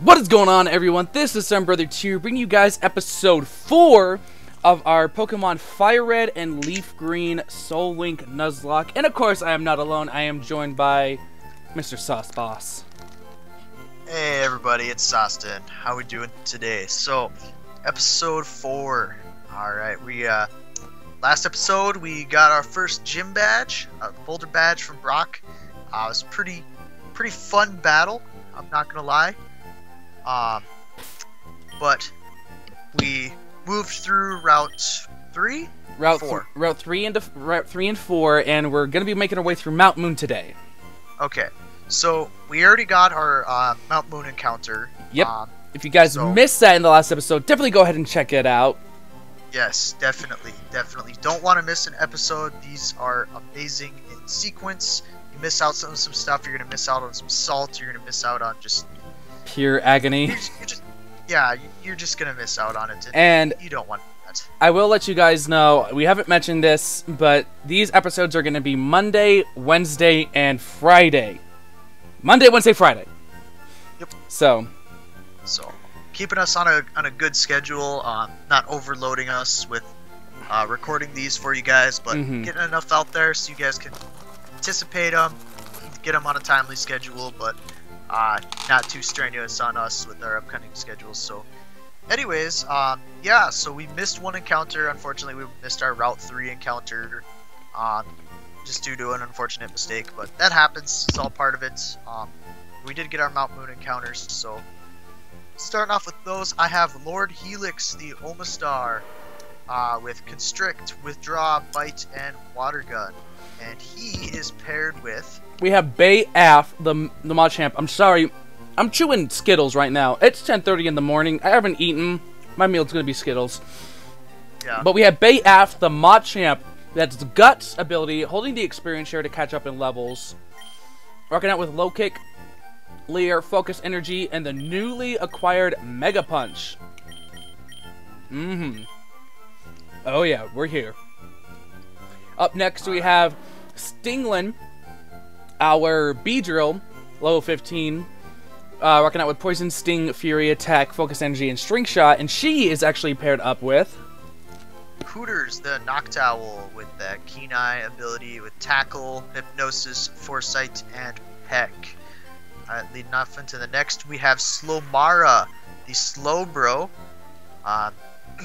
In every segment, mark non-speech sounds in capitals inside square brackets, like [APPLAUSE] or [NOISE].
What is going on, everyone? This is Thumb Brother 2, bringing you guys episode 4 of our Pokemon Fire Red and Leaf Green Soul Link Nuzlocke. And of course, I am not alone. I am joined by Mr. Sauce Boss. Hey everybody, it's Saustin. How we doing today? So, episode 4. Alright, we, uh, last episode we got our first gym badge, uh, Boulder badge from Brock. Uh, it was pretty, pretty fun battle, I'm not gonna lie. Um, but we moved through Route 3? Route Four. th- Route 3 and f- Route 3 and 4, and we're going to be making our way through Mount Moon today. Okay, so we already got our uh, Mount Moon encounter. Yep. Um, If you guys So- missed that in the last episode, definitely go ahead and check it out. Yes, definitely, definitely. Don't want to miss an episode. These are amazing in sequence. You miss out on some stuff, you're gonna miss out on some salt. You're gonna miss out on just, Pure agony. you're just, you're just yeah, you- you're just gonna miss out on it. And you don't want that. I will let you guys know, we haven't mentioned this, but these episodes are going to be Monday, Wednesday, and Friday. Monday, Wednesday, Friday. Yep. So, So, keeping us on a on a good schedule, um, not overloading us with uh, recording these for you guys, but Mhm. getting enough out there so you guys can anticipate them, get them on a timely schedule, but uh, not too strenuous on us with our upcoming schedules. So, anyways, um, yeah, so we missed one encounter. Unfortunately, we missed our Route Three encounter, um, just due to an unfortunate mistake. But that happens. It's all part of it. Um, we did get our Mount Moon encounters, so starting off with those, I have Lord Helix, the Omastar, uh, with Constrict, Withdraw, Bite, and Water Gun. And he is paired with. we have Bay Af, the, the Machamp. I'm sorry, I'm chewing Skittles right now. It's 10.30 in the morning. I haven't eaten. My meal's going to be Skittles. Yeah. But we have Bay Af, the Machamp. That's the Guts ability, holding the experience share to catch up in levels. Rocking out with Low Kick, Leer, Focus Energy, and the newly acquired Mega Punch. Mm-hmm. Oh yeah, we're here. Up next we have Stinglin, our Beedrill, level 15. Uh, rocking out with Poison, Sting, Fury, Attack, Focus Energy, and String Shot, and she is actually paired up with... Hooters, the Noctowl, with that Keen Eye ability with Tackle, Hypnosis, Foresight, and Peck. Alright, leading off into the next, we have Slowmara, the Slowbro. Um,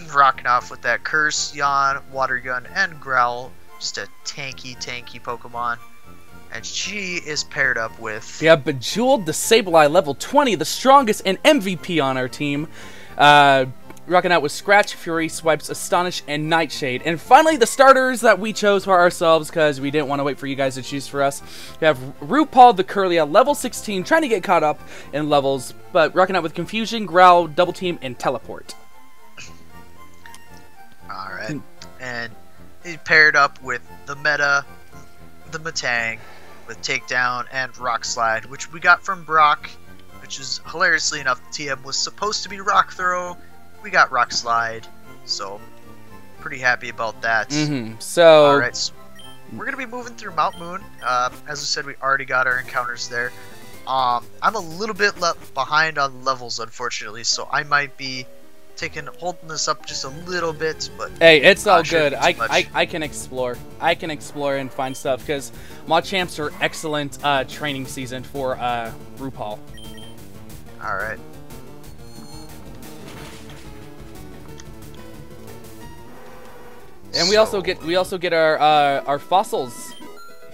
[CLEARS THROAT] rocking off with that Curse, Yawn, Water Gun, and Growl. Just a tanky, tanky Pokemon. And she is paired up with. We have Bejeweled the Sableye, level 20, the strongest and MVP on our team. Uh, rocking out with Scratch, Fury, Swipes, Astonish, and Nightshade. And finally, the starters that we chose for ourselves because we didn't want to wait for you guys to choose for us. We have RuPaul the Kirlia, level 16, trying to get caught up in levels, but rocking out with Confusion, Growl, Double Team, and Teleport. Alright. And he paired up with the Meta, the Metang, with Takedown and Rock Slide, which we got from Brock, which is hilariously enough, the TM was supposed to be Rock Throw. We got Rock Slide, so pretty happy about that. Mm-hmm. So, Alright, so we're gonna be moving through Mount Moon. Um, as I said, we already got our encounters there. Um, I'm a little bit left behind on levels, unfortunately, so I might be taking holding this up just a little bit, but Hey, it's all good. I. I, I can explore. I can explore and find stuff because Machamps are excellent uh, training season for uh, RuPaul. all right. And we also get we also get our uh, our fossils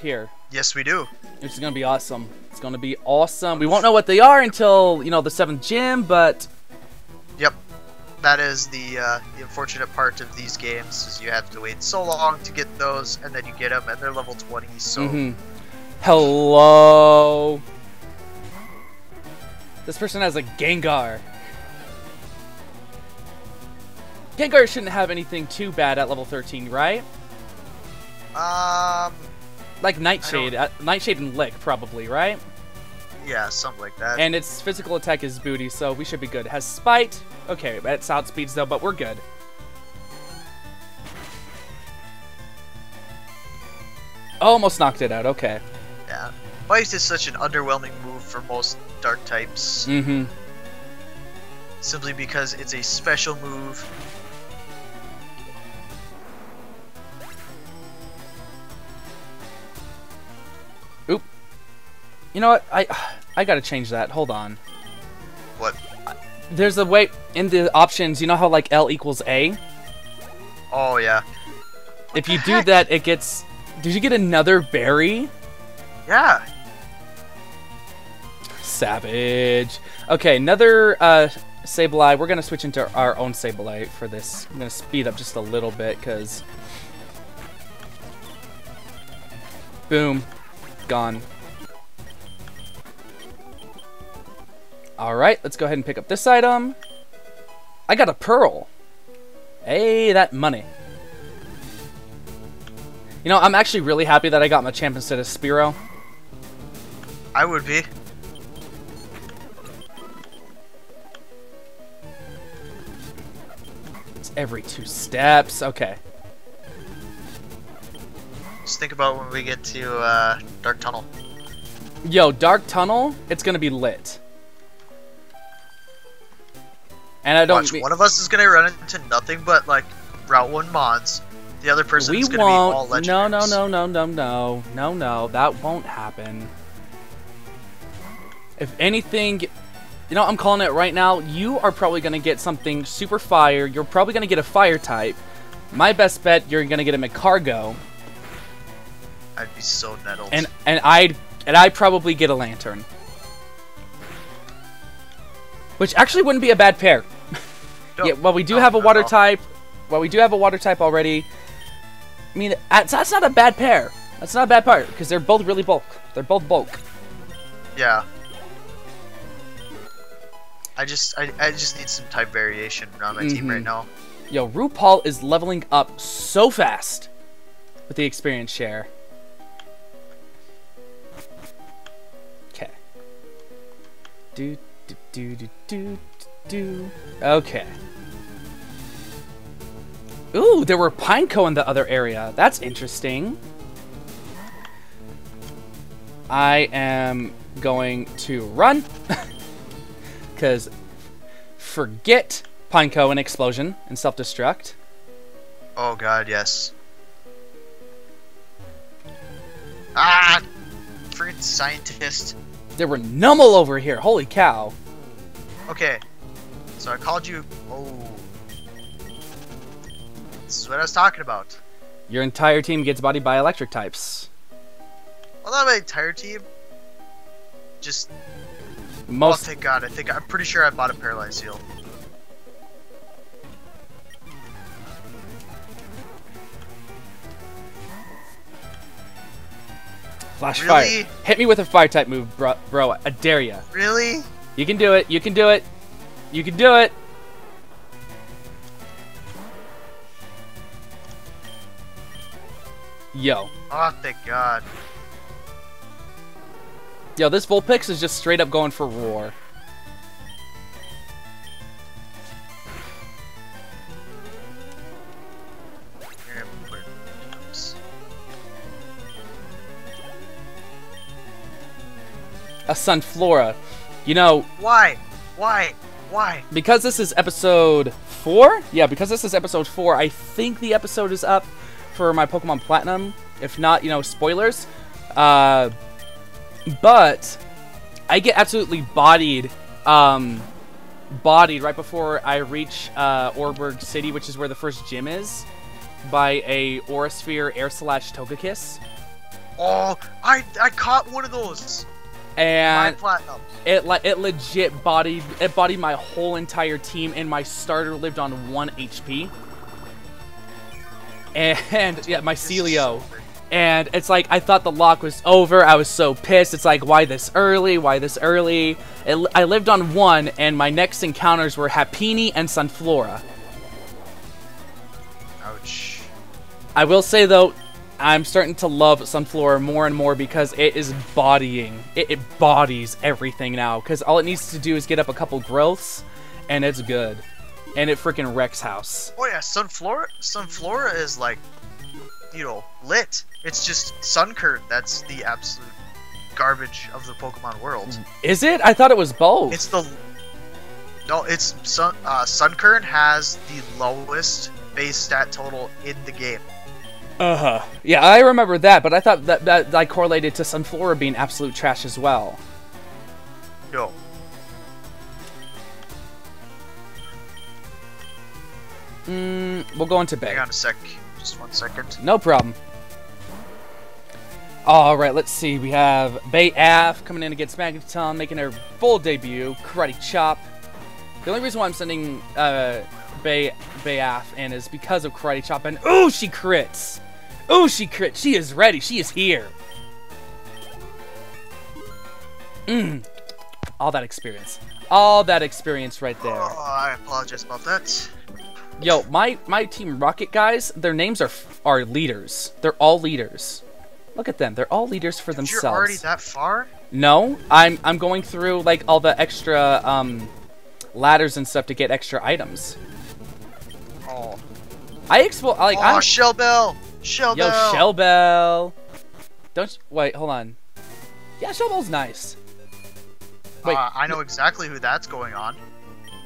here, Yes, we do. is gonna be awesome. It's gonna be awesome. We won't know what they are until you know the seventh gym, but. That is the uh, the unfortunate part of these games is you have to wait so long to get those, and then you get them, and they're level 20. So mhm. hello. This person has a Gengar. Gengar shouldn't have anything too bad at level 13, right? um, Like Nightshade, uh, Nightshade and Lick probably, right? yeah, something like that. And its physical attack is booty, so we should be good. It Has Spite. Okay, it's outspeeds though, but we're good. Almost knocked it out. Okay. yeah, Bite is such an underwhelming move for most dark types. Mm-hmm. simply because it's a special move. Oop. You know what? I I gotta change that. Hold on. What? There's a way in the options. You know how like L equals A. Oh yeah. If you do that, it gets. Did you get another berry? Yeah. Savage. Okay, another uh, Sableye. We're gonna switch into our own Sableye for this. I'm gonna speed up just a little bit because. Boom. Gone. Alright, let's go ahead and pick up this item. I got a pearl. Hey, that money. You know, I'm actually really happy that I got Machamp instead of Spearow. I would be. It's every two steps. Okay. Just think about when we get to uh, Dark Tunnel. Yo, Dark Tunnel, it's gonna be lit. And I don't Watch, one of us is gonna run into nothing but like Route One Mons. The other person we is gonna be all won't. No, no, no, no, no, no, no, no. That won't happen. If anything, you know, I'm calling it right now. You are probably gonna get something super fire. You're probably gonna get a fire type. My best bet, you're gonna get a Magcargo, I'd be so nettled. and and I'd and I'd probably get a Lanturn. Which actually wouldn't be a bad pair. [LAUGHS] Yeah, well, we do have a water type. Well, we do have a water type already. I mean, that's, not a bad pair. That's not a bad pair because they're both really bulk. They're both bulk. Yeah. I just I, I just need some type variation on my team right Mhm. now. Yo, RuPaul is leveling up so fast with the experience share. Okay. Do do do do do do. Okay. Ooh, there were Pineco in the other area. That's interesting. I am going to run. [LAUGHS] Because forget Pineco and Explosion and Self Destruct. Oh god, yes. Ah, freaking scientist. There were Numel over here. Holy cow. Okay, so I called you. Oh, this is what I was talking about. Your entire team gets bodied by electric types. Well, not my entire team. Just oh, thank God. I think I'm pretty sure I bought a paralyzed heal. Flash Really? fire. Hit me with a fire type move, bro. Bro, I dare ya. Really? You can do it. You can do it. You can do it. Yo. Oh, thank God. Yo, this Vulpix is just straight up going for roar. Here, put it- A Sunflora. You know, Why? Why? Why? because this is episode four, yeah, because this is episode four, I think the episode is up for my Pokemon Platinum. If not, you know, spoilers. Uh, but I get absolutely bodied, um, bodied right before I reach uh, Oreburgh City, which is where the first gym is, by a Aurasphere Air Slash Togekiss. Oh, I I caught one of those. And it like it legit bodied it bodied my whole entire team and my starter lived on 1 HP. And yeah, my Celio. And it's like I thought the lock was over. I was so pissed. It's like why this early? Why this early? It, I lived on one, and my next encounters were Happiny and Sunflora. Ouch. I will say though, I'm starting to love Sunflora more and more because it is bodying. It, it bodies everything now. Because all it needs to do is get up a couple growths, and it's good. And it freaking wrecks house. Oh yeah, Sunflora. Sunflora is like, you know, lit. It's just Sunkern. That's the absolute garbage of the Pokemon world. Is it? I thought it was both. It's the. No, it's Sun. Uh, Sunkern has the lowest base stat total in the game. Uh huh. Yeah, I remember that, but I thought that that, I correlated to Sunflora being absolute trash as well. No. Mm, we'll go into Bay. Hang on a sec. Just one second. No problem. All right, let's see. We have Bay Af coming in against Magneton, making her full debut. Karate Chop. The only reason why I'm sending uh, Bay Bay Af in is because of Karate Chop. And ooh, she crits. Ooh, she crit. She is ready. She is here. Mmm. All that experience. All that experience right there. Oh, I apologize about that. Yo, my my team Rocket guys, their names are are leaders. They're all leaders. Look at them. They're all leaders for themselves. You're already that far? No, I'm I'm going through like all the extra um ladders and stuff to get extra items. Oh. I expo like oh, I'm Shell Bell! Shell Yo, Bell! Don't you- wait, hold on. Yeah, Shell Bell's nice. Wait, Uh, I know exactly who that's going on.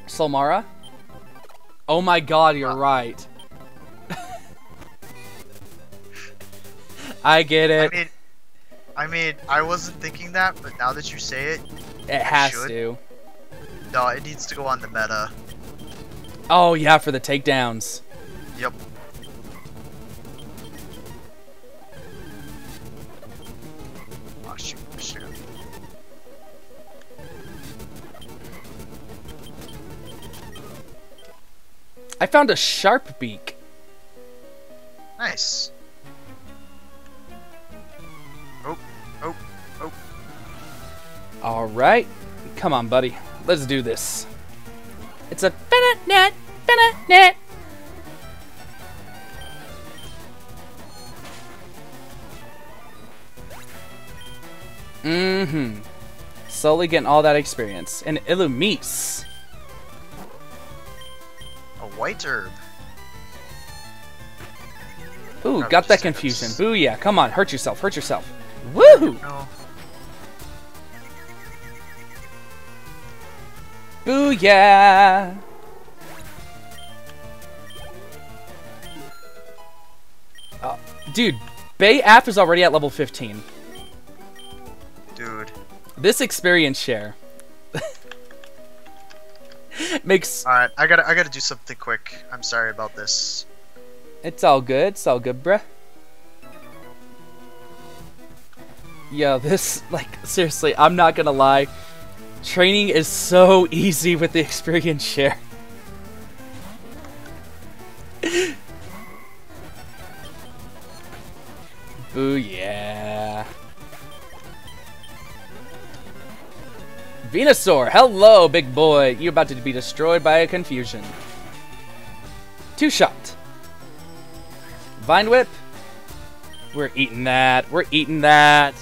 Slowmara? Oh my god, you're Uh. right. I get it. I mean, I mean, I wasn't thinking that, but now that you say it, it has should. to. no, it needs to go on the meta. Oh yeah, for the takedowns. Yep. I found a sharp beak. Nice. Oh, oh, oh. All right, come on, buddy. Let's do this. It's a Bennett net, Bennett net. Mm-hmm. Slowly getting all that experience. And Illumise. White herb. Ooh, Probably got that confusion. items. Booyah. Come on, hurt yourself, hurt yourself. Woohoo! No. Booyah! Oh, dude, Bay App is already at level 15. Dude. This experience share [LAUGHS] [LAUGHS] makes Alright, I gotta I gotta do something quick. I'm sorry about this. it's all good. It's all good, bruh. Yo, [LAUGHS] this like seriously, I'm not gonna lie. Training is so [LAUGHS] easy with the experience share. Booyah. Venusaur, hello, big boy. You're about to be destroyed by a confusion. Two shot. Vine whip. We're eating that. We're eating that.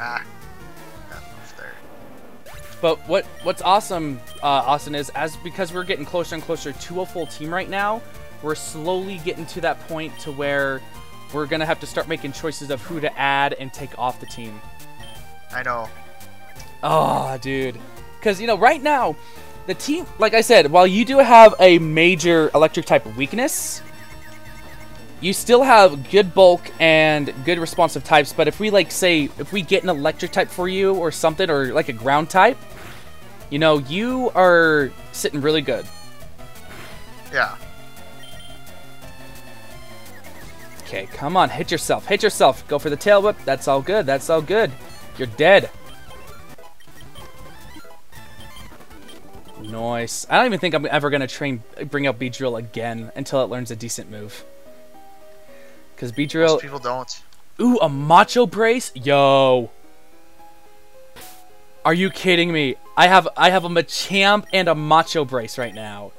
Ah. But what what's awesome, uh, Austin, is as because we're getting closer and closer to a full team right now, we're slowly getting to that point to where we're gonna have to start making choices of who to add and take off the team. I know. Oh, dude. Because, you know, right now, the team, like I said, while you do have a major electric type weakness, you still have good bulk and good responsive types. But if we, like, say, if we get an electric type for you or something, or like a ground type, you know, you are sitting really good. Yeah. Okay, come on, hit yourself, hit yourself. Go for the tail whip. That's all good. That's all good. You're dead. Nice. I don't even think I'm ever gonna train, bring out Beedrill again until it learns a decent move. Cause Most Beedrill, people don't. ooh, a Macho Brace, yo. Are you kidding me? I have I have a Machamp and a Macho Brace right now.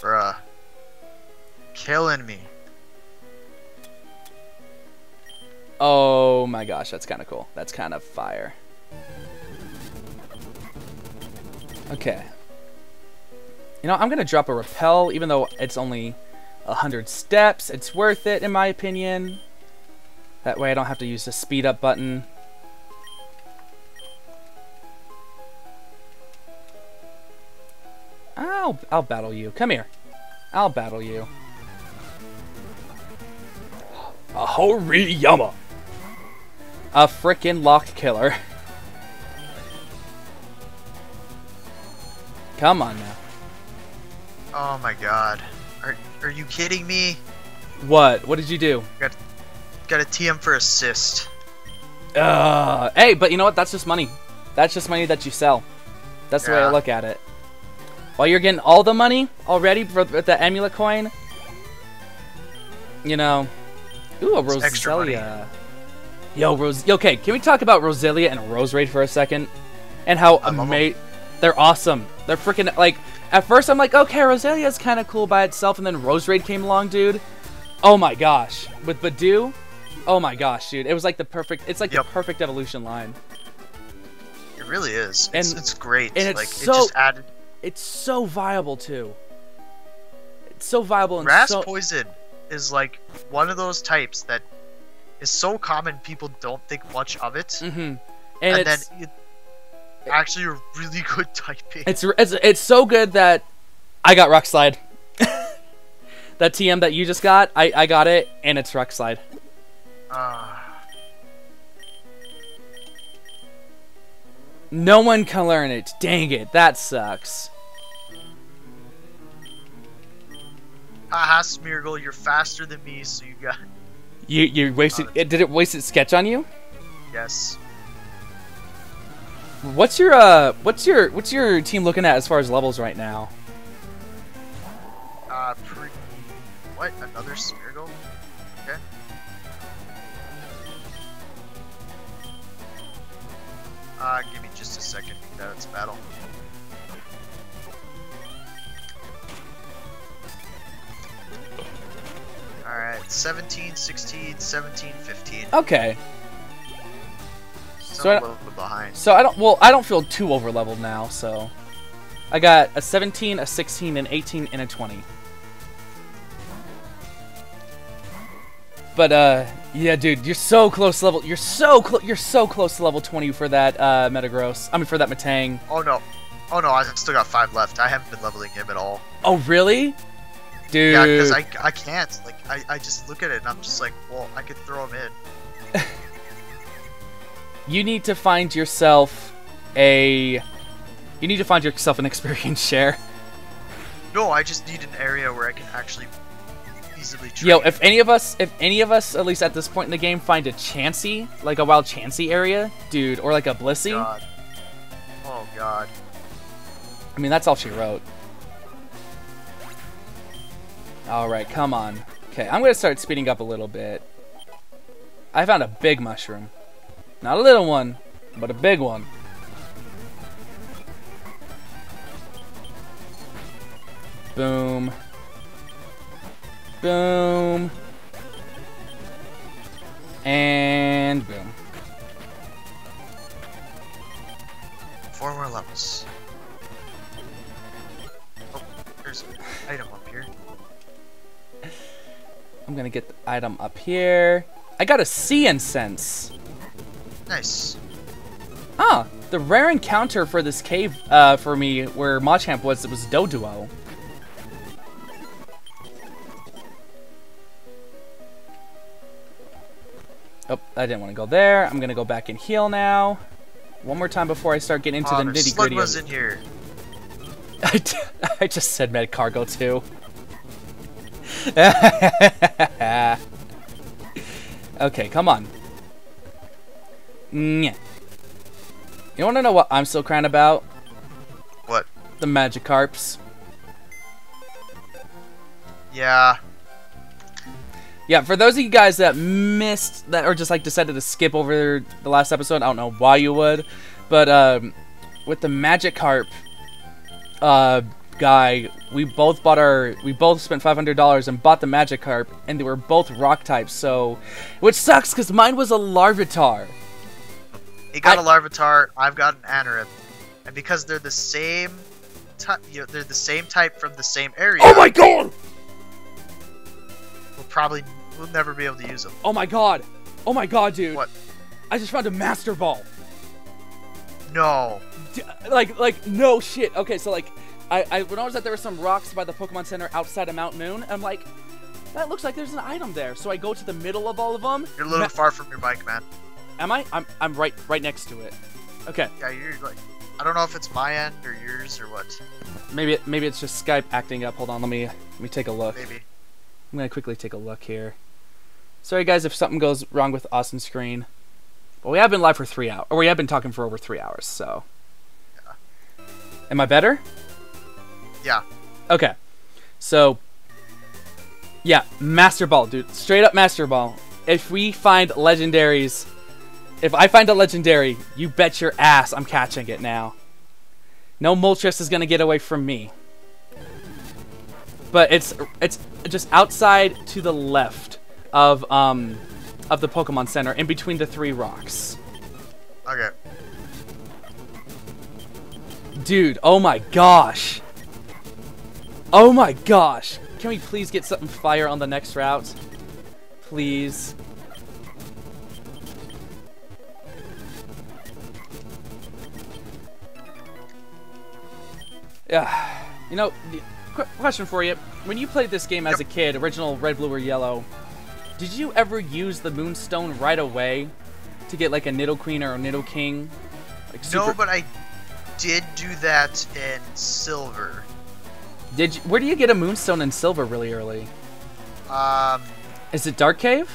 Bruh. Killing me. Oh my gosh, that's kind of cool. That's kind of fire. Okay. You know, I'm gonna drop a repel, even though it's only a hundred steps. It's worth it, in my opinion. That way, I don't have to use the speed up button. I'll I'll battle you. Come here. I'll battle you. A Hariyama. A frickin' lock killer. [LAUGHS] Come on now. Oh my god. Are, are you kidding me? What? What did you do? Got got a TM for assist. Uh, hey, but you know what? That's just money. That's just money that you sell. That's the way I look at it. While you're getting all the money already for the, the amulet coin, you know, ooh, a It's. Roselia. Yo, Rose. Okay, can we talk about Roselia and Roserade for a second? And how I love 'em. amazing. They're awesome. They're freaking like. At first, I'm like, okay, Roselia's kind of cool by itself, and then Roserade came along, dude. Oh my gosh, with Budew. Oh my gosh, dude. It was like the perfect. It's like Yep. the perfect evolution line. It really is. It's, And- it's great. and it's like so- it just added It's so viable too. It's so viable and grass so. poison is like one of those types that is so common people don't think much of it. hmm And, and then it actually a really good [LAUGHS] typing. it's it's it's so good that I got Rock Slide. [LAUGHS] that TM that you just got, I I got it, and it's Rock Slide. Ah, No one can learn it. Dang it, that sucks. haha, Smeargle, you're faster than me, so you got You you wasted. Uh, it, did it waste its sketch on you? yes. What's your uh? What's your what's your team looking at as far as levels right now? Uh, pretty. What? Another Smeargle? Okay. Uh, give me just a second. That's battle. Alright, 17, 16, 17, 15. Okay. So I- I'm a little bit behind. So I don't. Well, I don't feel too over leveled now. So I got a 17, a 16, an 18, and a 20. But uh, yeah, dude, you're so close to level. You're so close. You're so close to level 20 for that uh, Metagross. I mean, for that Metang. Oh no. Oh no, I still got five left. I haven't been leveling him at all. Oh really? Dude. Yeah, because I, I can't. Like, I, I just look at it and I'm just like, well, I could throw him in. [LAUGHS] You need to find yourself a. You need to find yourself an experience [LAUGHS] share. No, I just need an area where I can actually easily train. Yo, if any of us, if any of us, at least at this point in the game, find a Chansey, like a wild Chansey area, dude, or like a Blissey, God. Oh god. I mean, that's all she wrote. Alright, come on. Okay, I'm gonna start speeding up a little bit. I found a big mushroom. Not a little one, but a big one. Boom. Boom. And boom. Four more levels. Oh, there's an item up here. I'm gonna get the item up here. I got a sea incense. Nice. Ah, the rare encounter for this cave, uh, for me, where Machamp was, it was Doduo. Oh, I didn't want to go there. I'm gonna go back and heal now. One more time before I start getting into oh, the nitty gritty. Slugmas in here. [LAUGHS] I, I just said Magcargo too. [LAUGHS] okay, come on. Nyeh. You want to know what I'm still crying about? What? The Magikarps. Yeah. Yeah, for those of you guys that missed that or just like decided to skip over the last episode, I don't know why you would, but um, with the Magikarp uh, guy, we both bought our we both spent five hundred dollars and bought the Magikarp, and they were both Rock types. So, which sucks because mine was a Larvitar. He got I- a Larvitar, I've got an Anorith. And because they're the same type, you know, they're the same type from the same area, Oh my god! we'll probably we'll never be able to use them. Oh my god! Oh my god, dude! What? I just found a Master Ball. No. D- like like no shit okay so like I, I noticed that there were some rocks by the Pokemon Center outside of Mount Moon. I'm like, that looks like there's an item there. So I go to the middle of all of them. You're a little far from your bike, man. Am I? I'm, I'm right right next to it. Okay. Yeah, you're like. I don't know if it's my end or yours or what. Maybe it, maybe it's just Skype acting up. Hold on, let me let me take a look. Maybe. I'm gonna quickly take a look here. Sorry guys if something goes wrong with Austin screen. But we have been live for three hours, or we have been talking for over three hours. So. Yeah. Am I better? Yeah. Okay. So. Yeah, Master Ball, dude. Straight up Master Ball. If we find legendaries, if I find a legendary, you bet your ass I'm catching it now. No Moltres is gonna get away from me. But it's it's just outside to the left of um of the Pokemon Center, in between the three rocks. Okay. Dude, oh my gosh. Oh my gosh. Can we please get something fire on the next route? Please. Yeah. You know, qu question for you. When you played this game as a kid, original Red, Blue, or Yellow, did you ever use the Moonstone right away to get like a Nidoqueen or a Nidoking? Like No, but I did do that in Silver. Did you, where do you get a Moonstone in Silver really early? Um, Is it Dark Cave?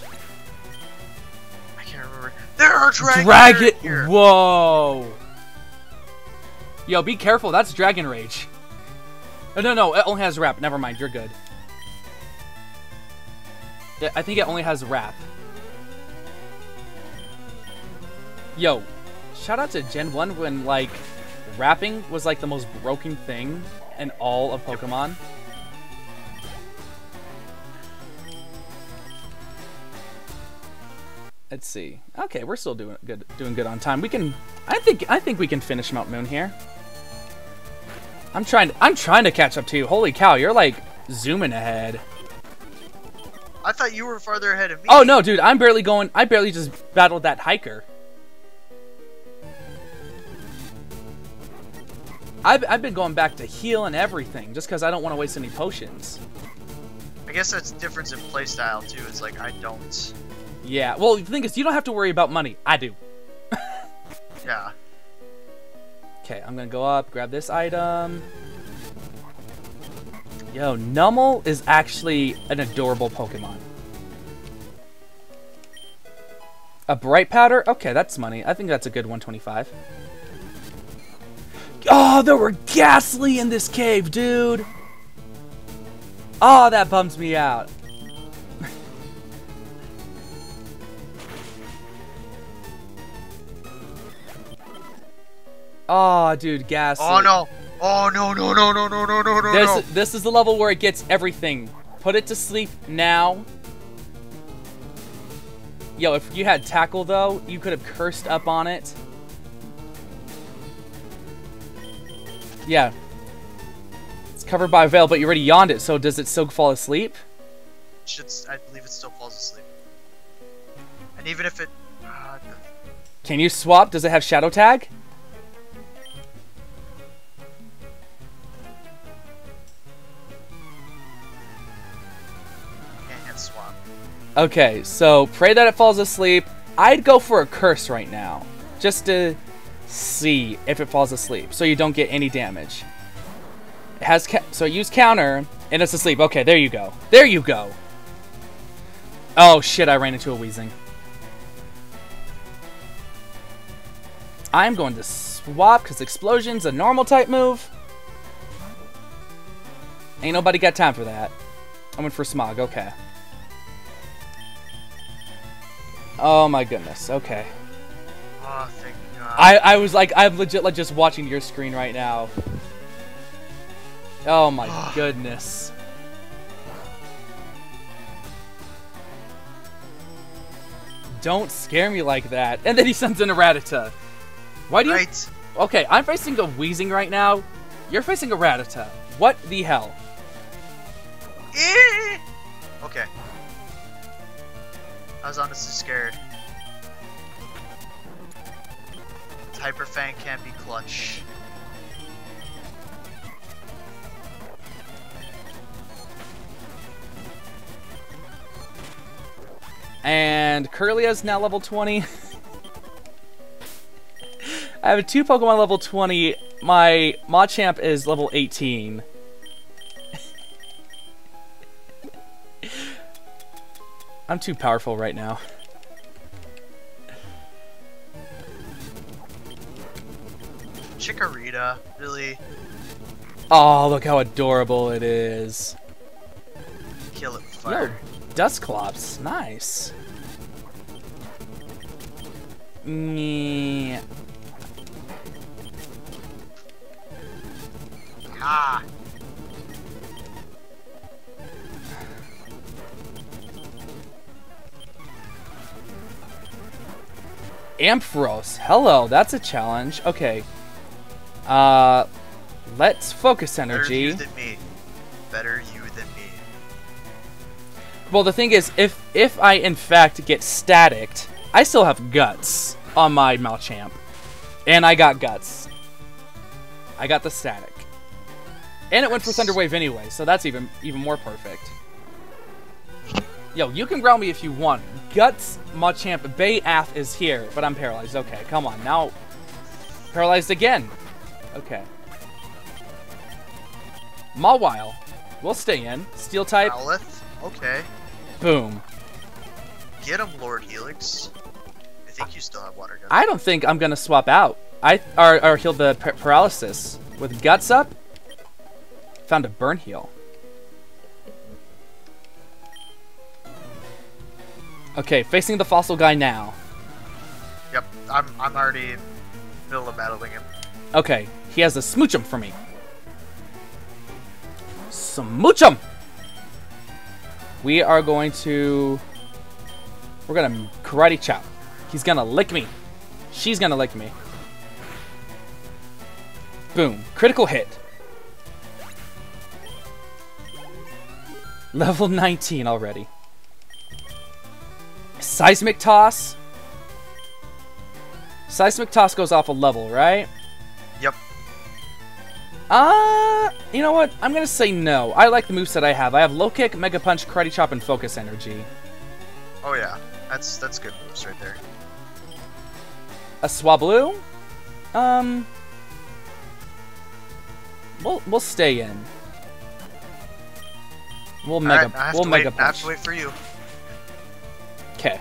I can't remember. There are dragons Dragon. Whoa. Yo, be careful. That's Dragon Rage. Oh, no, no. It only has wrap. Never mind. You're good. I think it only has wrap. Yo, shout out to Gen 1 when, like, wrapping was, like, the most broken thing in all of Pokemon. Let's see. Okay, we're still doing good doing good on time. We can I think I think we can finish Mount Moon here. I'm trying to, I'm trying to catch up to you. Holy cow, you're like zooming ahead. I thought you were farther ahead of me. Oh no, dude, I'm barely going I barely just battled that hiker. I've, I've been going back to heal and everything just because I don't want to waste any potions. I guess that's the difference in playstyle too. It's like I don't. Yeah, well, the thing is, you don't have to worry about money. I do. [LAUGHS] Yeah. Okay, I'm gonna go up, grab this item. Yo, Numel is actually an adorable Pokemon. A Bright Powder? Okay, that's money. I think that's a good 125. Oh, there were Gastly in this cave, dude! Oh, that bums me out. Oh, dude, Gastly. Oh no. Oh no no no no no no no no This no. this is the level where it gets everything. Put it to sleep now. Yo, if you had tackle though, you could have cursed up on it. Yeah. It's covered by a veil, but you already yawned it, so does it still fall asleep? Should I believe it still falls asleep. And even if it. Uh, Can you swap? Does it have shadow tag? Okay, so pray that it falls asleep. I'd go for a curse right now, just to see if it falls asleep, so you don't get any damage. It has so use counter and it's asleep. Okay, there you go. There you go. Oh shit! I ran into a wheezing. I'm going to swap because explosion's a normal type move. Ain't nobody got time for that. I went for smog. Okay. Oh my goodness. Okay. Oh, thank God. I I was like I'm legit like just watching your screen right now. Oh my [SIGHS] goodness. Don't scare me like that. And then he sends in a Rattata. Why do you Right. Okay, I'm facing a Wheezing right now. You're facing a Rattata. What the hell? Eh. Okay. I was honestly scared. Hyper Fang can be clutch. And Kirlia's now level 20. [LAUGHS] I have two Pokemon level 20. My Machamp is level 18. I'm too powerful right now. Chikorita, really Oh, look how adorable it is. kill it with Yo, fire. Dusclops, nice. Meh. Ah, Ampharos, hello, that's a challenge. Okay. Uh, let's focus better energy. you than me. Better you than me. Well, the thing is, if if I in fact get staticked, I still have guts on my Machamp, and I got guts. I got the static, and it went for Thunder Wave anyway, so that's even even more perfect. Yo, you can ground me if you want. Guts, Machamp, Bay Ath is here, but I'm paralyzed. Okay, come on now. Paralyzed again. Okay. Mawile, we'll stay in. Steel type. Owlith? Okay. Boom. Get him, Lord Helix. I think you still have water gun. I don't think I'm gonna swap out. I or, or heal the par- paralysis with guts up. Found a burn heal. Okay, facing the fossil guy now. Yep, I'm, I'm already in the middle of battling him. Okay, he has a smoochum for me. Smoochum. We are going to. We're gonna karate chop. He's gonna lick me. She's gonna lick me. Boom. Critical hit. Level 19 already. Seismic toss. Seismic toss goes off a level, right? Yep. Uh, you know what? I'm gonna say no. I like the moves that I have. I have low kick, mega punch, karate chop, and focus energy. Oh yeah, that's that's good moves right there. A Swablu? Um, we'll we'll stay in. We'll mega have we'll to mega wait. I have punch. to wait for you. Okay.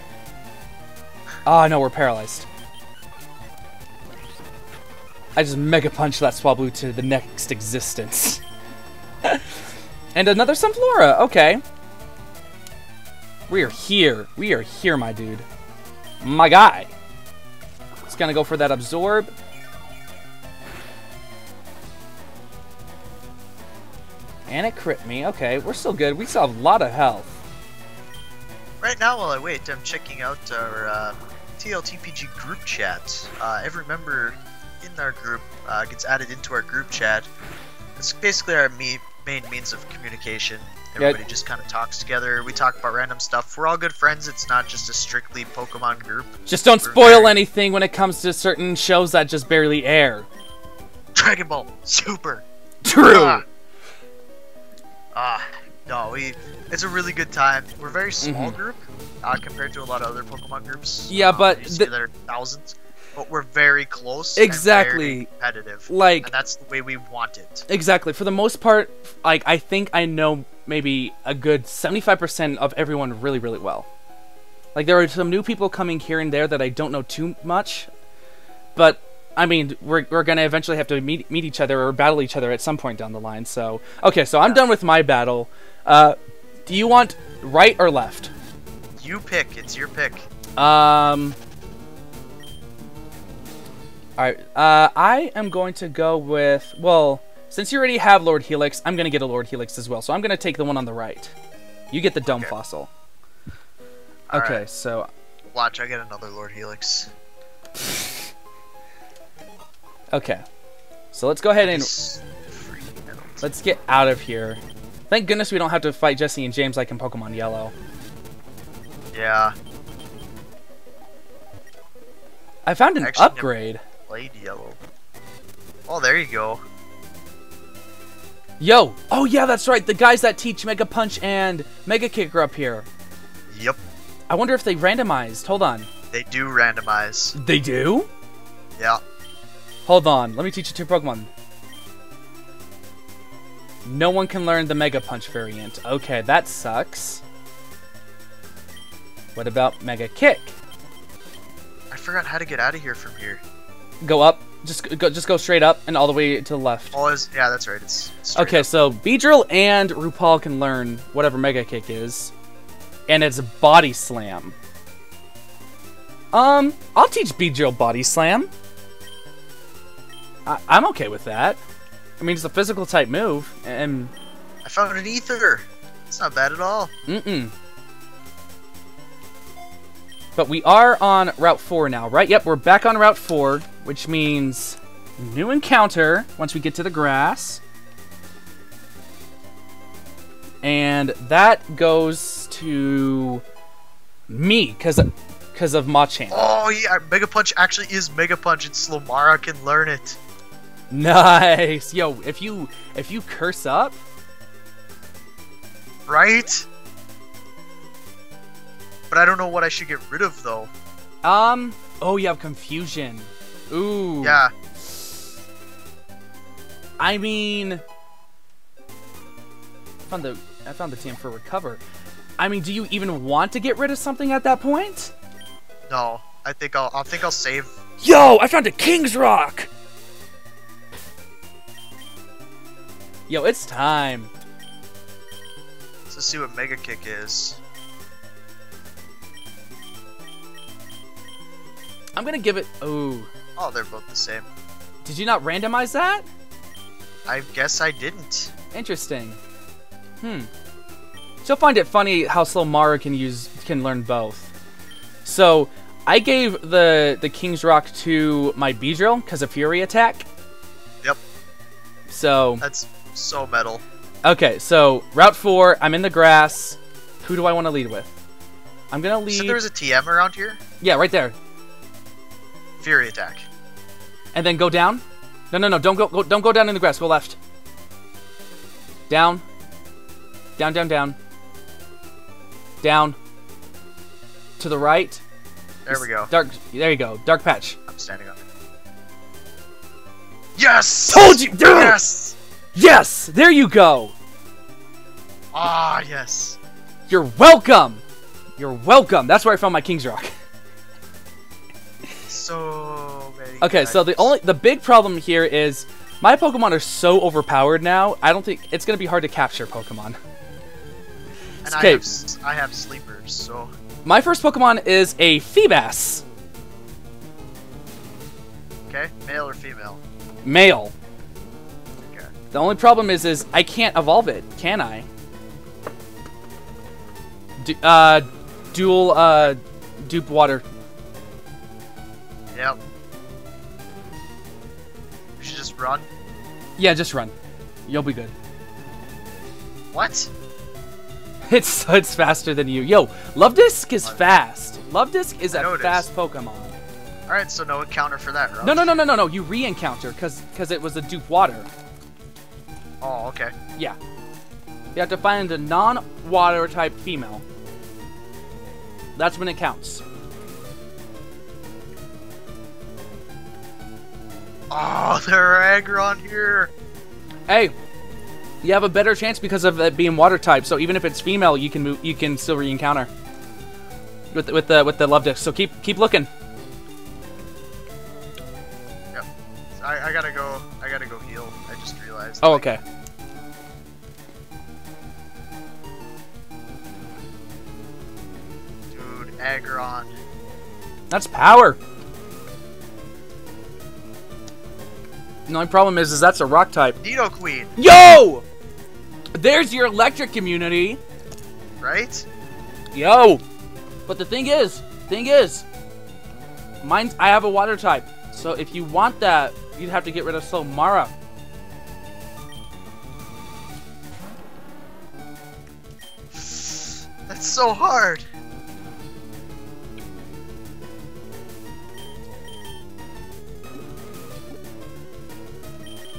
Oh no, we're paralyzed. I just mega punch that Swablu to the next existence. [LAUGHS] and another Sunflora. Okay. We are here. We are here, my dude. My guy. It's gonna go for that absorb. And it crit me. Okay, we're still good. We still have a lot of health. Right now, while I wait, I'm checking out our uh, TLTPG group chat. Uh, every member in our group uh, gets added into our group chat. It's basically our me- main means of communication. Yeah. Everybody just kind of talks together. We talk about random stuff. We're all good friends. It's not just a strictly Pokemon group. Just don't We're spoil very- anything when it comes to certain shows that just barely air. Dragon Ball Super. True. Ah. Ah, no, we. It's a really good time. We're a very small Mhm. group uh, compared to a lot of other Pokemon groups. Yeah, Um, but the- there are thousands, but we're very close. and Exactly. very competitive. Like and that's the way we want it. exactly. For the most part, like I think I know maybe a good 75% of everyone really really well. Like there are some new people coming here and there that I don't know too much. But I mean, we're, we're gonna eventually have to meet meet each other or battle each other at some point down the line. So okay, so I'm Yeah. done with my battle. Uh, do you want right or left? You pick. It's your pick. Um. Alright, uh, I am going to go with. Well, since you already have Lord Helix, I'm going to get a Lord Helix as well. So I'm going to take the one on the right. You get the dumb Okay. Fossil. All okay, right. so. Watch, I get another Lord Helix. Okay. So let's go ahead and. This freaking metal. Let's get out of here. Thank goodness we don't have to fight Jesse and James like in Pokemon Yellow. Yeah, I found an Actually, upgrade. played yellow. Oh, there you go. Yo! Oh, yeah, that's right. The guys that teach Mega Punch and Mega Kick are up here. Yep. I wonder if they randomized. Hold on. They do randomize. They do? Yeah. Hold on. Let me teach you two Pokemon. No one can learn the Mega Punch variant. Okay, that sucks. What about Mega Kick? I forgot how to get out of here from here. Go up. Just go. Just go straight up and all the way to the left. Oh, is yeah, that's right. It's Okay, up. so Beedrill and RuPaul can learn whatever Mega Kick is, and it's a Body Slam. Um, I'll teach Beedrill Body Slam. I- I'm okay with that. I mean, it's a physical type move, and I found an ether. It's not bad at all. mm-mm. But we are on Route 4 now, right? Yep, we're back on Route 4, which means new encounter once we get to the grass. And that goes to me, because because of Machamp. Oh yeah, Mega Punch actually is Mega Punch, and Slowmara can learn it. [LAUGHS] Nice! Yo, if you if you curse up, Right? But I don't know what I should get rid of though. um, oh, you have confusion. Ooh. Yeah. I mean, I found the I found the TM for recover. I mean, do you even want to get rid of something at that point? No. I think I'll I think I'll save Yo, I found a King's Rock. Yo, it's time. Let's see what Mega Kick is. I'm gonna give it. Oh, Oh, they're both the same. did you not randomize that? I guess I didn't. Interesting. Hmm. She'll find it funny how Slowmara can use can learn both. So I gave the the King's Rock to my Beedrill because of Fury attack. Yep. So That's so metal. okay, so Route Four, I'm in the grass. Who do I want to lead with? I'm gonna You lead. said there was a TM around here? Yeah, right there. Fury attack. And then go down. No, no, no! Don't go, go! Don't go down in the grass. Go left. Down. Down, down, down. Down. To the right. There we go. Dark. There you go. Dark patch. I'm standing up. Yes! Told you. Yes! Yes. There you go. Ah, yes. You're welcome. You're welcome. That's where I found my King's Rock. So. Okay, so the only the big problem here is my Pokemon are so overpowered now. I don't think it's gonna be hard to capture Pokemon. And okay. I have, I have sleepers, so. My first Pokemon is a Feebas, Okay, male or female? male. The only problem is, is I can't evolve it, can I? Du- uh, dual, uh, dupe water. Yep. We should just run. Yeah, just run. You'll be good. What? [LAUGHS] It's it's faster than you. Yo, Luvdisc is fast. Luvdisc is I a fast Pokemon. Alright, so no encounter for that, right? No, no, no, no, no, no. You re-encounter because because it was a dupe water. Oh, okay. Yeah. You have to find a non-water type female. That's when it counts. Oh, [LAUGHS] there are Aggron here. Hey, you have a better chance because of it being water type. So even if it's female, you can move. You can still re-encounter with the, with the with the Luvdisc. So keep keep looking. Yep. I, I gotta go. I gotta go heal. I Oh, okay. Dude, Aggron. That's power. The only problem is, is that's a rock type. Nidoqueen, Yo! There's your electric community. right? Yo! But the thing is, thing is, mine. I have a water type. So if you want that, you'd have to get rid of Slowmara. That's so hard.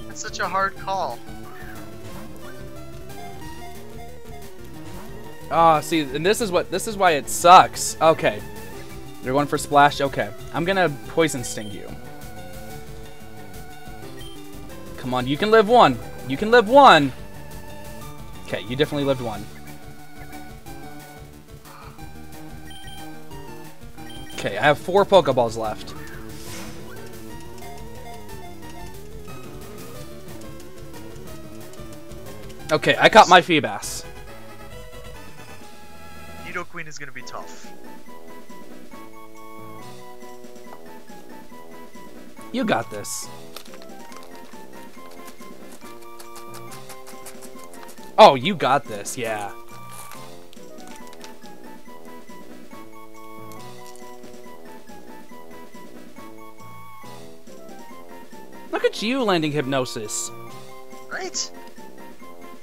That's such a hard call. Ah, see, and this is what this is why it sucks. Okay. They're going for splash. Okay. I'm gonna poison sting you. Come on, you can live one. You can live one. Okay, you definitely lived one. Okay, I have four Pokeballs left. Okay, I caught my Feebas. Nidoqueen is gonna be tough. You got this. Oh, you got this, yeah. Look at you landing hypnosis. Right?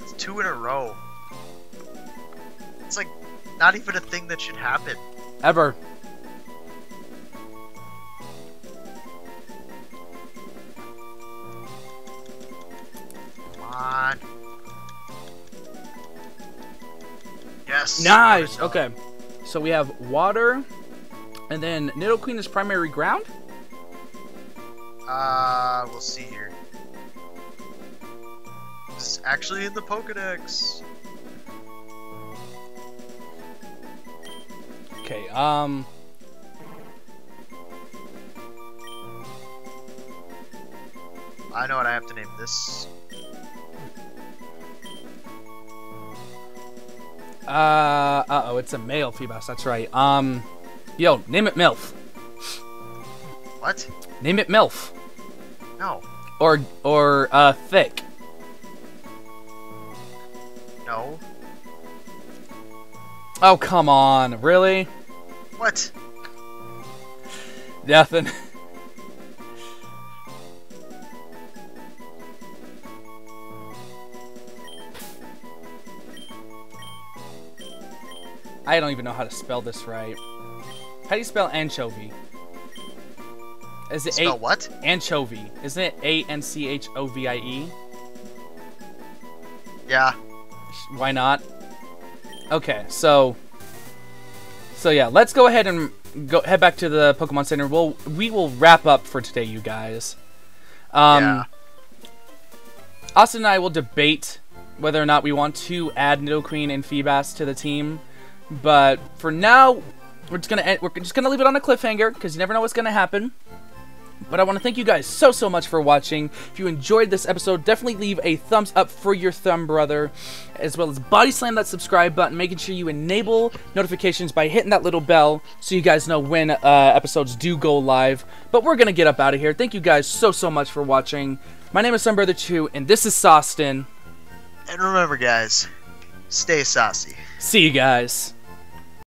It's two in a row. It's like not even a thing that should happen. Ever. Come on. Yes. Nice. Okay. So we have water, and then Nidoqueen is primary ground. Uh, we'll see here. This is actually in the Pokedex. Okay. Um. I know what I have to name this. Uh. Uh oh. It's a male Feebas. That's right. Um. Yo, name it Milf. What? Name it Milf. No. Or or uh thick. No. Oh come on, really? What? Nothing. [LAUGHS] I don't even know how to spell this right. How do you spell anchovy? Is it Spell a what? anchovy? Isn't it A N C H O V I E? Yeah. Why not? Okay, so so yeah, let's go ahead and go head back to the Pokemon Center. We'll we will wrap up for today, you guys. Um, Yeah. Austin and I will debate whether or not we want to add Nidoqueen and Feebas to the team, but for now, we're just gonna end, we're just gonna leave it on a cliffhanger because you never know what's gonna happen. But I want to thank you guys so, so much for watching. If you enjoyed this episode, definitely leave a thumbs up for your thumb brother, as well as body slam that subscribe button, making sure you enable notifications by hitting that little bell so you guys know when uh, episodes do go live. But we're going to get up out of here. Thank you guys so, so much for watching. My name is Thumb Brother 2, and this is Saustin. And remember, guys, stay saucy. See you guys.